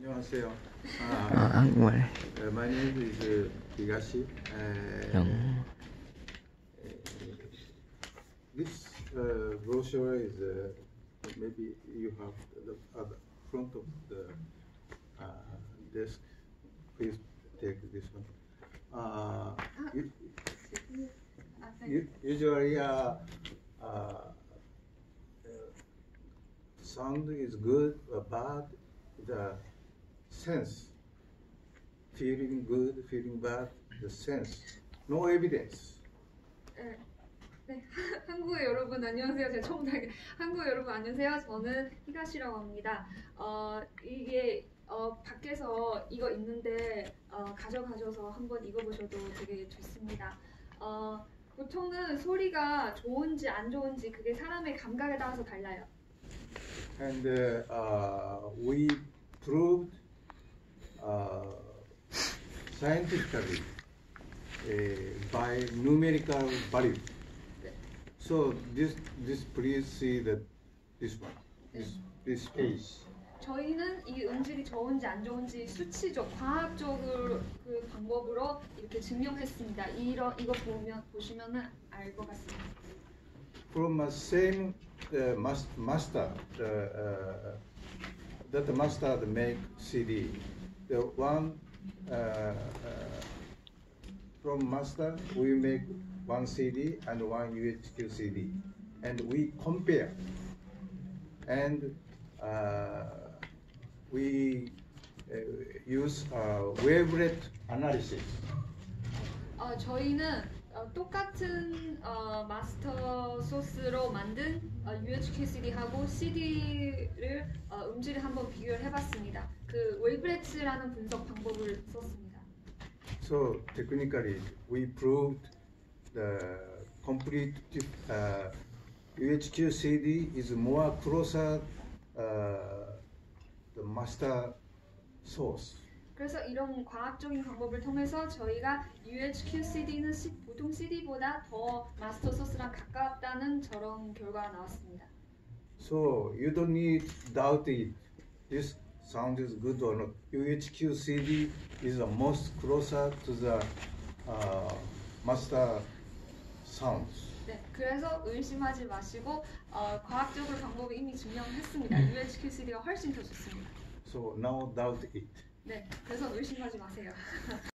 안녕하세요. 아, 아, 한국말. uh, my name is uh, Higashi. Uh, 영어. this uh, brochure is uh, maybe you have the at the front of the uh, desk. Please take this one. Uh, u- u- usually, uh, uh, uh, sound is good or bad. The sense, feeling good, feeling bad, the sense, no evidence. 네. 네. 한국의 여러분 안녕하세요. 제가 처음 나게 한국의 여러분 안녕하세요. 저는 히가시라고 합니다. 어, 이게 어, 밖에서 이거 있는데 어, 가져가셔서 한번 읽어보셔도 되게 좋습니다. 어, 보통은 소리가 좋은지 안 좋은지 그게 사람의 감각에 따라서 달라요. and uh, we proved uh, scientifically uh, by numerical value. So this this please see that this one this this page. 저희는 이 음질이 좋은지 안 좋은지 수치적, 과학적으로 그 방법으로 이렇게 증명했습니다. 이러, 이거 보면 보시면은 알 것 같습니다. from the same uh, mas- master the, uh, that the master make CD. The one uh, uh, from master we make one CD and one UHQ CD, and we compare, and uh, we uh, use uh, wavelet analysis. 어, 저희는 어, 똑같은 어, 마스터 소스로 만든 어, UHQCD하고 CD를 어, 음질을 한번 비교를 해봤습니다. 그 웨이브레츠라는 분석 방법을 썼습니다. So technically, we proved the complete uh, UHQ CD is more closer uh, the master source. 그래서 이런 과학적인 방법을 통해서 저희가 UHQCD는 보통 CD보다 더 마스터 소스랑 가깝다는 저런 결과가 나왔습니다. So you don't need doubt it. This sound is good or not. UHQ CD is the most closer to the uh, master sounds. 네, 그래서 의심하지 마시고 어, 과학적으로 방법을 이미 증명했습니다. UHQCD가 훨씬 더 좋습니다. So now doubt it. 네, 그래서 의심하지 마세요.